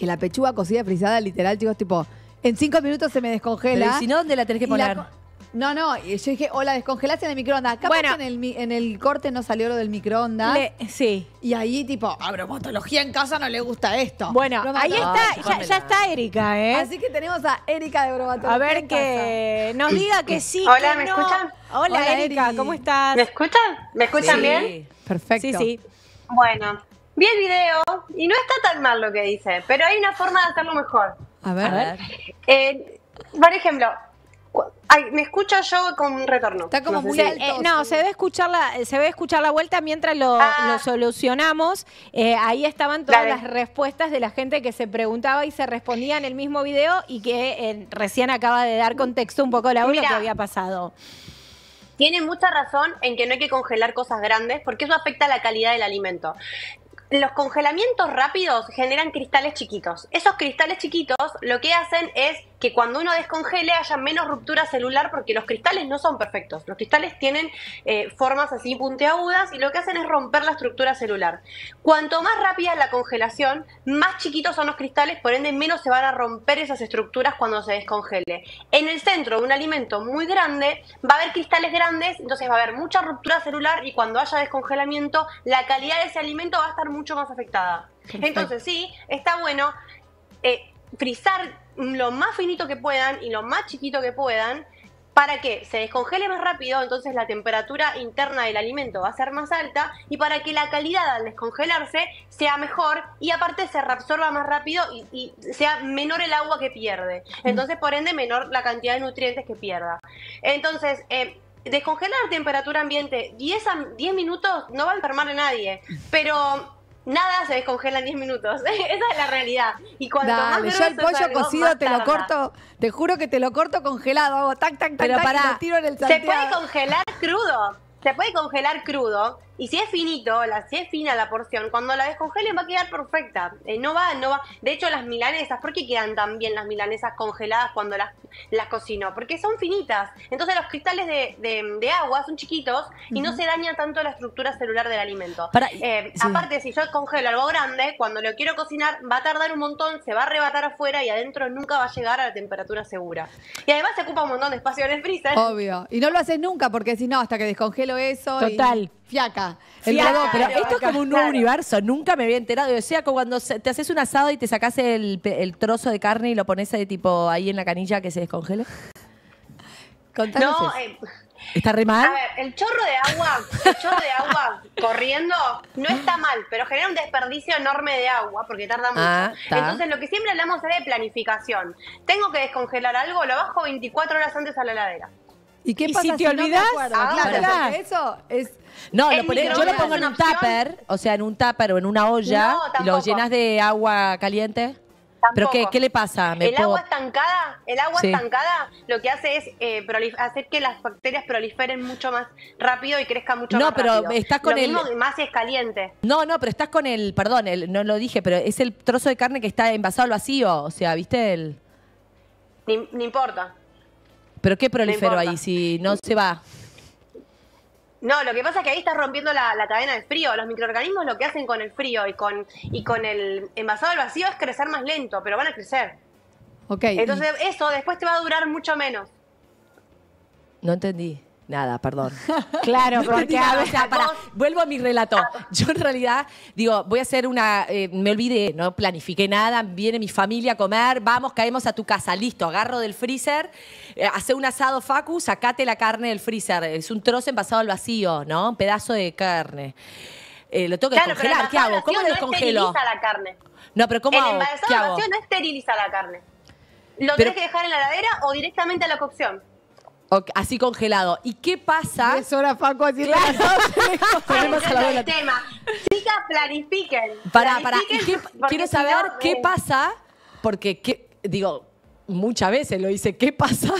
que la pechuga cocida frisada, literal, chicos, tipo, en cinco minutos se me descongela. Pero ¿y si no, ¿dónde la tenés que poner? no, no, yo dije, o la descongelaste en el microondas. Capaz Bueno. que en el, en el corte no salió lo del microondas. Le- sí. Y ahí, tipo, a bromatología en casa no le gusta esto. Bueno, ahí está, ya, está Erika, ¿eh? Así que tenemos a Erika de bromatología. A ver en que nos diga que sí, Hola, que ¿me no. escuchan? Hola, Hola, Erika, Eri. ¿cómo estás? ¿Me escuchan? ¿Me escuchan Sí. bien? Perfecto. Sí, sí. Bueno, vi el video y no está tan mal lo que dice, pero hay una forma de hacerlo mejor. A ver. A ver. Eh, por ejemplo, ay, me escucho yo con un retorno. Está como No muy alto. Eh, no, se debe escuchar la, se debe escuchar la vuelta mientras lo, Ah. lo solucionamos. Eh, ahí estaban todas Dale. las respuestas de la gente que se preguntaba y se respondía en el mismo video y que eh, recién acaba de dar contexto un poco la lo que había pasado. Tiene mucha razón en que no hay que congelar cosas grandes porque eso afecta la calidad del alimento. Los congelamientos rápidos generan cristales chiquitos. Esos cristales chiquitos lo que hacen es que cuando uno descongele haya menos ruptura celular porque los cristales no son perfectos. Los cristales tienen eh, formas así puntiagudas y lo que hacen es romper la estructura celular. Cuanto más rápida es la congelación, más chiquitos son los cristales, por ende menos se van a romper esas estructuras cuando se descongele. En el centro de un alimento muy grande va a haber cristales grandes, entonces va a haber mucha ruptura celular y cuando haya descongelamiento la calidad de ese alimento va a estar mucho más afectada. Entonces sí, está bueno eh, frizar lo más finito que puedan y lo más chiquito que puedan para que se descongele más rápido, entonces la temperatura interna del alimento va a ser más alta y para que la calidad al descongelarse sea mejor y aparte se reabsorba más rápido y, y sea menor el agua que pierde. Entonces, por ende, menor la cantidad de nutrientes que pierda. Entonces, eh, descongelar a temperatura ambiente 10, a- 10 minutos no va a enfermar a nadie, pero nada se descongela en 10 minutos. Esa es la realidad. Y cuanto más Dale, yo grueso el pollo algo, cocido más te lo corto, te juro que te lo corto congelado, hago tac, tac, tac, Pero tac, y pará, lo tiro en el Se puede congelar crudo. Se puede congelar crudo. Y si es finito, la, si es fina la porción, cuando la descongelen va a quedar perfecta. Eh, no va, no va. De hecho, las milanesas, ¿por qué quedan tan bien las milanesas congeladas cuando las, las cocino? Porque son finitas. Entonces los cristales de, de- de agua son chiquitos y no se daña tanto la estructura celular del alimento. Para- Eh, sí. Aparte, si yo congelo algo grande, cuando lo quiero cocinar, va a tardar un montón, se va a arrebatar afuera y adentro nunca va a llegar a la temperatura segura. Y además se ocupa un montón de espacio en el freezer. Obvio. Y no lo haces nunca porque si no, hasta que descongelo eso. y Total. Pero esto es como un nuevo claro. universo, nunca me había enterado. O sea, como cuando te haces un asado y te sacas el, el trozo de carne y lo pones ahí, tipo ahí en la canilla que se descongele. Contanos No, eh, ¿Está re mal? a ver, el chorro de agua, el chorro de agua corriendo no está mal, pero genera un desperdicio enorme de agua porque tarda mucho. Ah, está. Entonces lo que siempre hablamos es de planificación. Tengo que descongelar algo, lo bajo 24 horas antes a la heladera. ¿Y qué ¿Y pasa si te no me olvidás? acuerdo? Ah, claro, eso es... No, lo El pones- yo lo pongo en un tupper, o sea, en un tupper o en una olla No, y lo llenas de agua caliente. ¿Pero Tampoco. qué, qué le pasa? ¿Me el puedo- agua estancada, el agua Sí. estancada lo que hace es eh, hacer que las bacterias proliferen mucho más rápido y crezcan mucho No, más pero rápido. estás con Lo el- mismo, más si es caliente. No, no, pero estás con el, perdón, el- no lo dije, pero es el trozo de carne que está envasado al vacío, o sea, ¿viste el? Ni, ni importa. ¿Pero qué prolifero ahí si no se va? No, lo que pasa es que ahí estás rompiendo la, la cadena del frío. Los microorganismos lo que hacen con el frío y con, y con el envasado al vacío es crecer más lento, pero van a crecer. Ok. y- Entonces eso después te va a durar mucho menos. No entendí. Nada, perdón. Claro, porque a ver, vuelvo a mi relato. Yo en realidad digo, voy a hacer una, eh, me olvidé, no planifiqué nada, viene mi familia a comer, vamos, caemos a tu casa, listo, agarro del freezer, eh, hace un asado Facu, sacate la carne del freezer, es un trozo envasado al vacío, ¿no? Un pedazo de carne. Eh, lo tengo que Claro, descongelar, ¿qué hago? ¿Cómo lo descongelo? No esteriliza la carne. No, pero ¿cómo el hago? envasado ¿Qué hago? no esteriliza la carne. Lo Pero- tenés que dejar en la heladera o directamente a la cocción. Así congelado. ¿Y qué pasa? Es hora, Facu, haciendo Claro. la- Ponemos a la bola. el tema. Chicas, planifiquen. Pará, pará. ¿Y Planifiquen, qué- porque quiero si saber no, qué eh, pasa, porque, qué- digo, muchas veces lo hice, ¿qué pasa?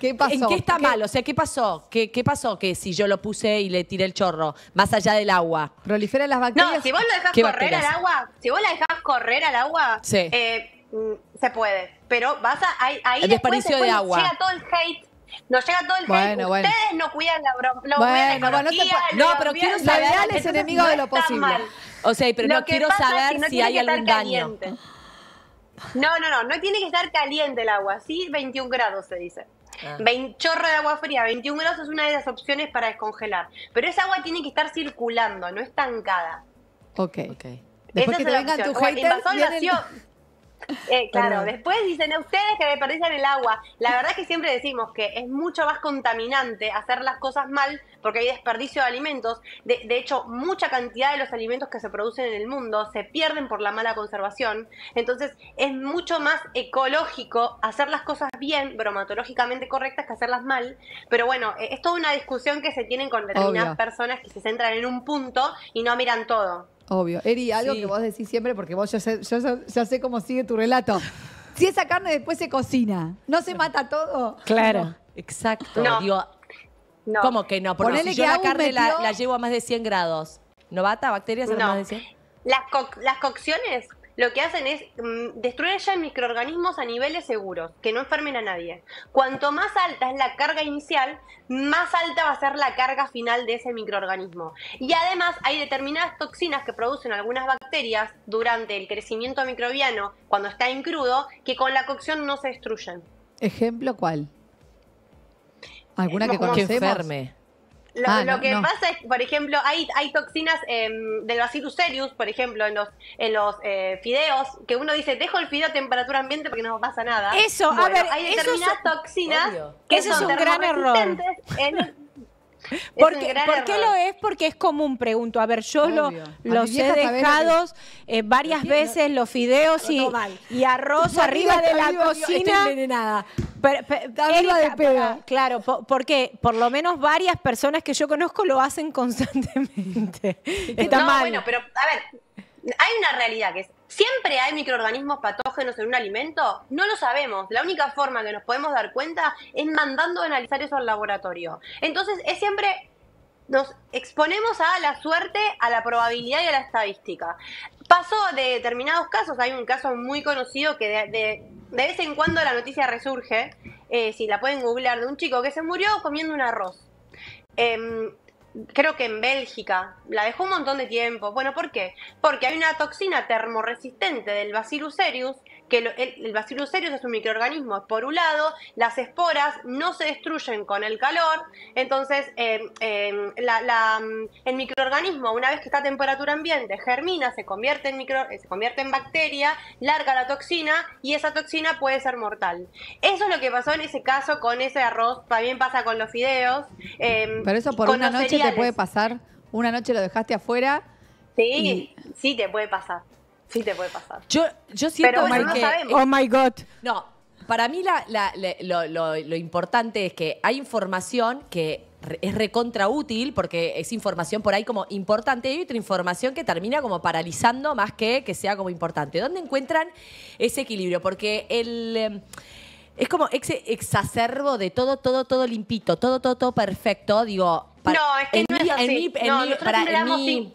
¿Qué pasó? ¿En qué está ¿Qué- mal? O sea, ¿qué pasó? ¿Qué, ¿Qué pasó que si yo lo puse y le tiré el chorro, más allá del agua? Proliferan las bacterias. No, si vos lo dejás ¿Qué correr bacterias? al agua, si vos la dejás correr al agua, Sí. eh, mm, se puede. Pero vas a, ahí, ahí El después- desperdicio de agua. Llega todo el hate. Nos llega todo el Bueno. Ustedes no cuidan la broma. No Bueno, bueno, no pero quiero saber- ideal es enemigo no de lo posible. mal. O sea, pero Lo no quiero es saber que no si hay que estar algún daño. caliente. No, no, no, no tiene que estar caliente el agua, sí, 21 grados se dice. Ah. Vein- chorro de agua fría, 21 grados es una de las opciones para descongelar. Pero esa agua tiene que estar circulando, no estancada. Ok. Ok. Después Esa que es te la vengan tus haters, vienen- Eh, claro, Perdón. después dicen "A ustedes que desperdician el agua. La verdad es que siempre decimos que es mucho más contaminante hacer las cosas mal porque hay desperdicio de alimentos. De, de hecho, mucha cantidad de los alimentos que se producen en el mundo se pierden por la mala conservación. Entonces, es mucho más ecológico hacer las cosas bien, bromatológicamente correctas, que hacerlas mal. Pero bueno, eh, es toda una discusión que se tienen con determinadas Obvio. personas que se centran en un punto y no miran todo. Obvio. Eri, algo Sí. que vos decís siempre, porque vos ya sé, yo ya- ya sé cómo sigue tu relato. Si esa carne después se cocina, ¿no se mata todo? Claro. Exacto. No. Digo, No. ¿cómo que no? Porque Ponele si yo que la carne la, metió- la llevo a más de 100 grados. ¿No bata bacterias a No. más de 100? Las, co- las cocciones lo que hacen es mm, destruir ya microorganismos a niveles seguros, que no enfermen a nadie. Cuanto más alta es la carga inicial, más alta va a ser la carga final de ese microorganismo. Y además hay determinadas toxinas que producen algunas bacterias durante el crecimiento microbiano, cuando está en crudo, que con la cocción no se destruyen. ¿Ejemplo cuál? ¿Alguna que Que conocemos? enferme. Lo, Ah, lo no, que no. pasa es, por ejemplo, hay, hay toxinas em, del Bacillus cereus, por ejemplo, en los, en los eh, fideos, que uno dice, dejo el fideo a temperatura ambiente porque no pasa nada. Eso, a Bueno, ver, hay eso determinadas es- toxinas Obvio. que Ese es un gran error. en es ¿Por qué, lo es? Porque es común, pregunto. A ver, yo lo- Obvio. Los he dejado eh, varias veces, los fideos y, arroz arriba de la viva, cocina. Pero- pero- Está viva de claro, po- porque por lo menos varias personas que yo conozco lo hacen constantemente. Está no, mal. bueno, pero a ver, hay una realidad que es, ¿siempre hay microorganismos patógenos en un alimento? No lo sabemos. La única forma que nos podemos dar cuenta es mandando a analizar eso al laboratorio. Entonces, es siempre nos exponemos a la suerte, a la probabilidad y a la estadística. Pasó de determinados casos, hay un caso muy conocido que de, de- vez en cuando la noticia resurge, eh, si la pueden googlear, de un chico que se murió comiendo un arroz. Em, creo que en Bélgica, la dejó un montón de tiempo. Bueno, ¿por qué? Porque hay una toxina termorresistente del Bacillus cereus, que lo- el, el Bacillus cereus es un microorganismo esporulado, las esporas no se destruyen con el calor, entonces em, em, la- la, mm, el microorganismo, una vez que está a temperatura ambiente, germina, se convierte en, micro, eh, se convierte en bacteria, larga la toxina y esa toxina puede ser mortal. Eso es lo que pasó en ese caso con ese arroz, también pasa con los fideos. em, Pero eso por una noche te puede pasar. Una noche lo dejaste afuera. Sí, sí te puede pasar. Sí te puede pasar. Yo, yo siento Pero bueno, Mari, no que- sabemos. oh my God. No, para mí la- la- la- lo, lo- lo importante es que hay información que es recontra útil porque es información por ahí como importante y hay otra información que termina como paralizando más que que sea como importante. ¿Dónde encuentran ese equilibrio? Porque el... eh, es como ese exacerbo de todo, todo, todo limpito, todo, todo, todo perfecto. Digo, para- No, es que en no es mi- así. en mi- en No, mi- nosotros para- siempre en damos mi-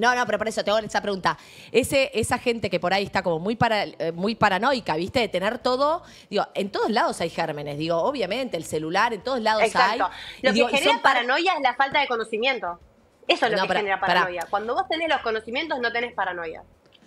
no, no, pero por eso te hago esa pregunta. Ese, esa gente que por ahí está como muy, para, eh, muy paranoica, ¿viste? De tener todo. Digo, en todos lados hay gérmenes. Digo, obviamente, el celular, en todos lados Exacto. hay. Lo Y que genera son par- paranoia es la falta de conocimiento. Eso es lo No, que genera paranoia. Cuando vos tenés los conocimientos, no tenés paranoia.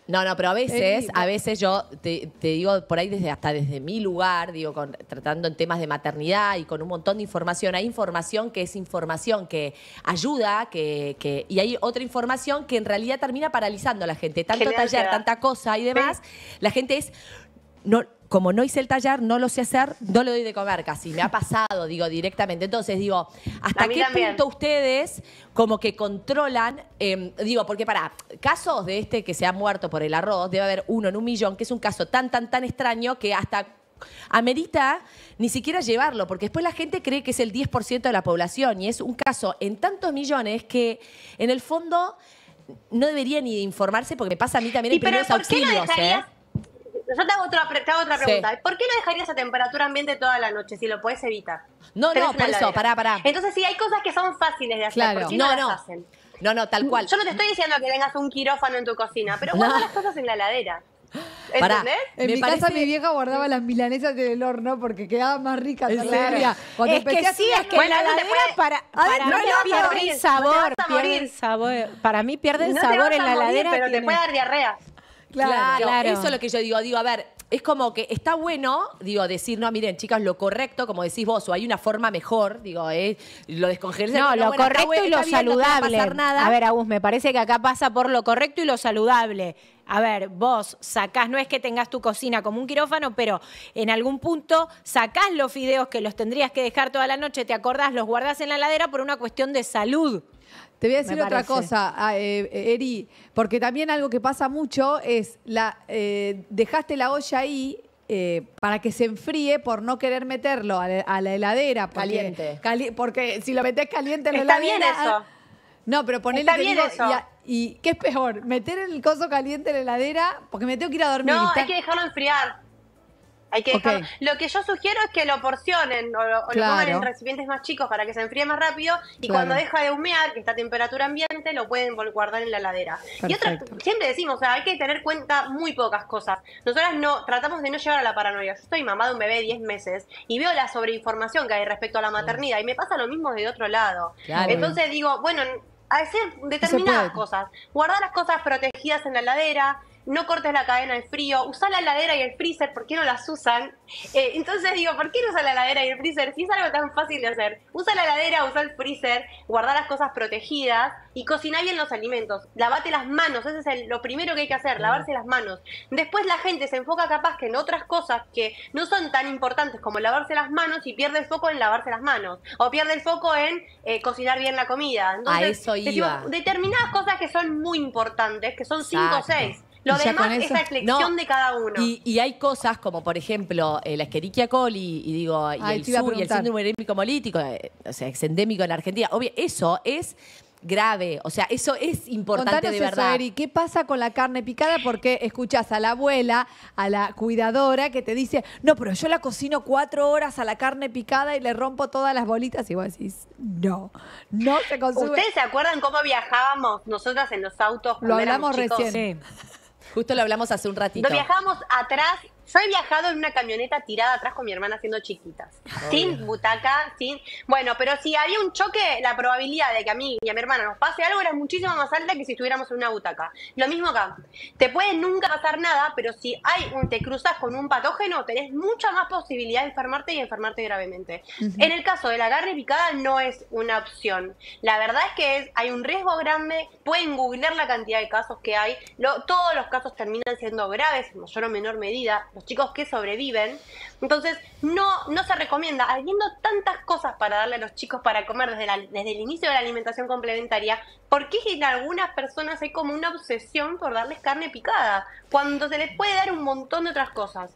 No, no, pero a veces, a veces yo te, te digo por ahí desde hasta desde mi lugar, digo, con, tratando en temas de maternidad y con un montón de información. Hay información que es información que ayuda, que, que- y hay otra información que en realidad termina paralizando a la gente. Tanto taller, tanta cosa y demás. La gente es. No, como no hice el taller, no lo sé hacer, no le doy de comer casi. Me ha pasado, digo, directamente. Entonces, digo, ¿hasta qué también. punto ustedes como que controlan, eh, digo, porque para casos de este que se ha muerto por el arroz, debe haber uno en un millón, que es un caso tan, tan, tan extraño que hasta amerita ni siquiera llevarlo, porque después la gente cree que es el 10% de la población y es un caso en tantos millones que en el fondo no debería ni informarse porque me pasa a mí también en primeros ¿por qué lo auxilios, dejarías? ¿eh? Yo te hago otra, pre- te hago otra Sí. pregunta. ¿Por qué lo dejarías a temperatura ambiente toda la noche si lo puedes evitar? No, Tenés no, por eso, pará, pará. Entonces sí, hay cosas que son fáciles de hacer. Claro. ¿por qué No, las no. hacen? No, no, tal cual. Yo no te estoy diciendo que tengas un quirófano en tu cocina, pero No. guarda las cosas en la heladera. Pará. ¿Entendés? En Me mi casa parece- mi vieja guardaba las milanesas en el horno porque quedaban más ricas. ¿En todavía. serio? Cuando es que sí, es que Bueno, la no te heladera puede- para, para Adentro mí no te pierde el no te sabor, a pierde el sabor. Para mí pierde el no te sabor vas en la morir, heladera. pero te tiene- puede dar diarrea. Claro, Claro. eso es lo que yo digo. Digo, a ver, es como que está bueno, digo, decir, no, miren, chicas, lo correcto, como decís vos, o hay una forma mejor, digo, eh, lo descongelarse. No, lo correcto y lo bien, no saludable. pasar nada. A ver, Agus, me parece que acá pasa por lo correcto y lo saludable. A ver, vos sacás, no es que tengas tu cocina como un quirófano, pero en algún punto sacás los fideos que los tendrías que dejar toda la noche, te acordás, los guardás en la heladera por una cuestión de salud. Te voy a decir otra cosa, ah, eh, eh, Eri, porque también algo que pasa mucho es la eh, dejaste la olla ahí eh, para que se enfríe por no querer meterlo a la, a la heladera. Porque, Caliente. cali- porque si lo metés caliente en la Está heladera... bien eso. No, pero ponele Está bien digo, eso. Y, a- y qué es peor? ¿Meter el coso caliente en la heladera? Porque me tengo que ir a dormir. No, está- hay que dejarlo enfriar. Hay que. Lo que yo sugiero es que lo porcionen o lo, o lo Claro. pongan en recipientes más chicos para que se enfríe más rápido y Claro. cuando deja de humear, que está a temperatura ambiente, lo pueden guardar en la heladera. Y otra, Perfecto. siempre decimos, o sea, hay que tener cuenta muy pocas cosas. Nosotras no tratamos de no llegar a la paranoia. Yo estoy mamá de un bebé de 10 meses y veo la sobreinformación que hay respecto a la maternidad y me pasa lo mismo de otro lado. Claro. Entonces digo, bueno, hacer determinadas cosas. Guardar las cosas protegidas en la heladera, no cortes la cadena de frío, usar la heladera y el freezer, ¿por qué no las usan? Eh, entonces digo, ¿por qué no usa la heladera y el freezer? Si es algo tan fácil de hacer. Usa la heladera, usa el freezer, guardar las cosas protegidas y cocina bien los alimentos. Lavate las manos, ese es el- lo primero que hay que hacer, lavarse las manos. Después la gente se enfoca capaz que en otras cosas que no son tan importantes como lavarse las manos y pierde el foco en lavarse las manos. O pierde el foco en eh, cocinar bien la comida. Entonces, eso decimos, iba. determinadas cosas que son muy importantes, que son cinco o seis. Lo demás con es eso- la elección No, de cada uno. Y, y hay cosas como, por ejemplo, eh, la Escherichia coli y digo y Ay, el SUR y el síndrome urémico molítico, eh, o sea, es endémico en la Argentina. Obvio, eso es grave, o sea, eso es importante Contanos de eso, verdad. Eri. ¿Qué pasa con la carne picada? Porque escuchás a la abuela, a la cuidadora, que te dice, no, pero yo la cocino cuatro horas a la carne picada y le rompo todas las bolitas. Y vos decís, no, no se consume. ¿Ustedes se acuerdan cómo viajábamos nosotras en los autos? Lo hablamos chicos? recién. Justo lo hablamos hace un ratito. Nos viajábamos atrás. Yo he viajado en una camioneta tirada atrás con mi hermana siendo chiquitas. Sin butaca, sin. Bueno, pero si había un choque, la probabilidad de que a mí y a mi hermana nos pase algo era muchísimo más alta que si estuviéramos en una butaca. Lo mismo acá. Te puede nunca pasar nada, pero si hay un, te cruzas con un patógeno, tenés mucha más posibilidad de enfermarte y enfermarte gravemente. En el caso de la carne picada, no es una opción. La verdad es que es, hay un riesgo grande. Pueden googlear la cantidad de casos que hay. Lo- todos los casos terminan siendo graves, en mayor o menor medida. Los chicos que sobreviven. Entonces, no, no se recomienda, habiendo tantas cosas para darle a los chicos para comer desde, la- desde el inicio de la alimentación complementaria, ¿por qué en algunas personas hay como una obsesión por darles carne picada? Cuando se les puede dar un montón de otras cosas.